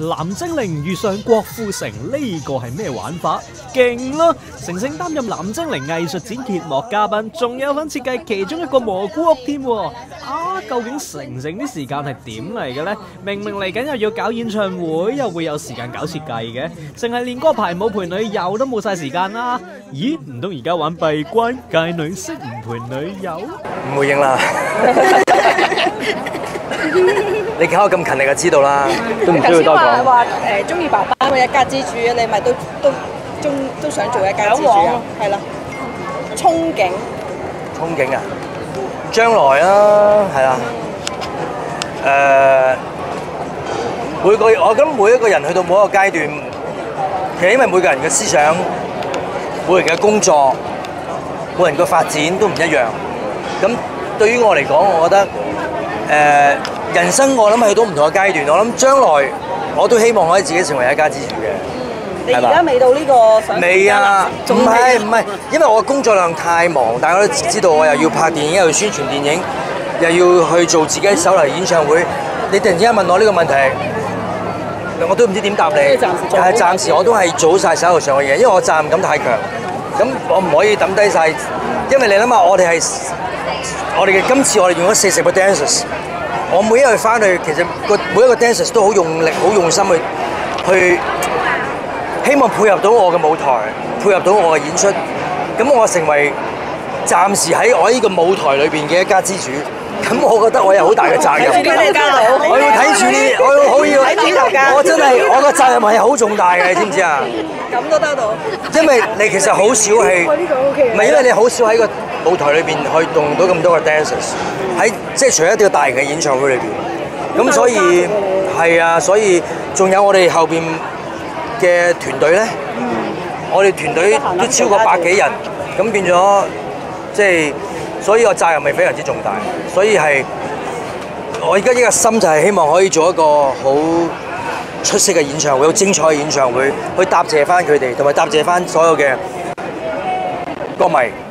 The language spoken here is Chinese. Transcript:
藍精靈遇上郭富城呢個係咩玩法？勁咯！成成擔任藍精靈藝術展揭幕嘉賓，仲有份設計其中一個蘑菇屋添。啊，究竟成成啲時間係點嚟嘅呢？明明嚟緊又要搞演唱會，又會有時間搞設計嘅，淨係練歌排舞陪女友都冇晒時間啦。咦？唔通而家玩閉關界女識唔陪女友？唔會應啦。你搞我咁勤力就知道啦，都唔需要多講。話誒中意爸爸嘅一家之主，你咪都都中都想做一家之主啊？係啦，憧憬。憧憬啊！將來啊，係啦。誒，每個我諗每一個人去到每一個階段，其實因為每個人嘅思想、每個人嘅工作、每個人嘅發展都唔一樣。咁對於我嚟講，我覺得誒。人生我諗去到唔同嘅階段，我諗將來我都希望可以自己成為一家之主嘅。嗯，你而家未到呢個想未啊？唔係唔係，因為我工作量太忙，大家都知道我又要拍電影，又要宣傳電影，又要去做自己手嚟演唱會。你突然之間問我呢個問題，我都唔知點答你。但係暫時我都係做晒手頭上嘅嘢，因為我責任感太強。咁我唔可以抌低晒，因為你諗下，我哋係我哋嘅今次我哋用咗四十個 dancers。我每一日翻去，其實個每一個 dancers 都好用力、好用心去去，希望配合到我嘅舞台，配合到我嘅演出。咁我成為暫時喺我呢個舞台裏邊嘅一家之主。咁我覺得我有好大嘅責任。我，我真係 我個責任係好重大嘅，你知唔知啊？咁都得到。因為你其實好少係，唔係因為你好少喺個舞台裏邊去動到咁多個 dancers。喺即係除咗一啲大型嘅演唱會裏邊，咁所以係啊，所以仲有我哋後邊嘅團隊咧，我哋團隊都超過百幾人，咁變咗即係，所以個責任係非常之重大，所以係我而家呢個心就係希望可以做一個好出色嘅演唱會，好精彩嘅演唱會，去答謝翻佢哋，同埋答謝翻所有嘅歌迷。